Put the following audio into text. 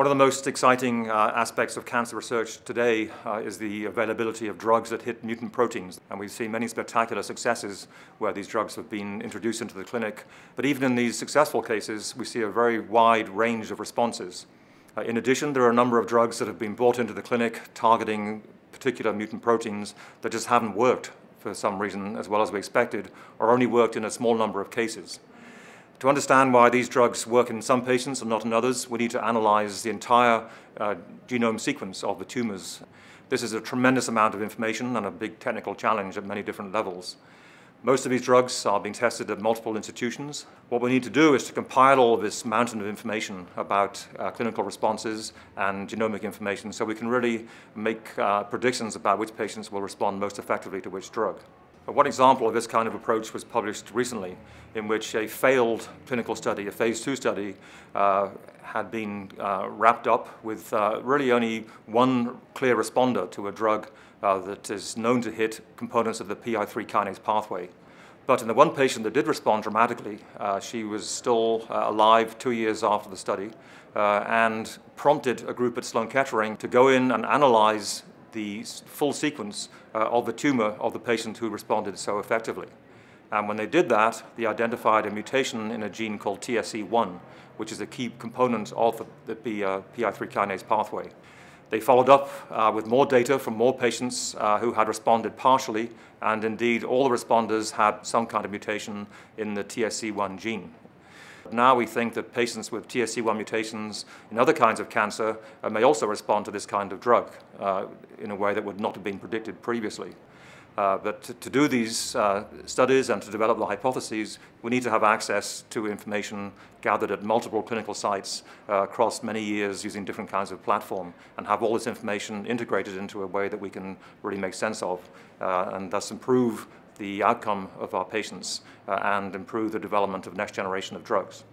One of the most exciting uh, aspects of cancer research today uh, is the availability of drugs that hit mutant proteins. And we've seen many spectacular successes where these drugs have been introduced into the clinic. But even in these successful cases, we see a very wide range of responses. Uh, in addition, there are a number of drugs that have been brought into the clinic targeting particular mutant proteins that just haven't worked for some reason as well as we expected, or only worked in a small number of cases. To understand why these drugs work in some patients and not in others, we need to analyze the entire uh, genome sequence of the tumors. This is a tremendous amount of information and a big technical challenge at many different levels. Most of these drugs are being tested at multiple institutions. What we need to do is to compile all of this mountain of information about uh, clinical responses and genomic information so we can really make uh, predictions about which patients will respond most effectively to which drug. One example of this kind of approach was published recently, in which a failed clinical study, a phase two study, uh, had been uh, wrapped up with uh, really only one clear responder to a drug uh, that is known to hit components of the PI3 kinase pathway. But in the one patient that did respond dramatically, uh, she was still uh, alive two years after the study and prompted a group at Sloan Kettering to go in and analyze the full sequence uh, of the tumor of the patient who responded so effectively. And when they did that, they identified a mutation in a gene called TSC1, which is a key component of the, the uh, PI3 kinase pathway. They followed up uh, with more data from more patients uh, who had responded partially, and indeed all the responders had some kind of mutation in the TSC1 gene. But now we think that patients with TSC1 mutations in other kinds of cancer uh, may also respond to this kind of drug uh, in a way that would not have been predicted previously. Uh, but to, to, do these uh, studies and to develop the hypotheses, we need to have access to information gathered at multiple clinical sites uh, across many years using different kinds of platform and have all this information integrated into a way that we can really make sense of uh, and thus improve the outcome of our patients uh, and improve the development of next generation of drugs.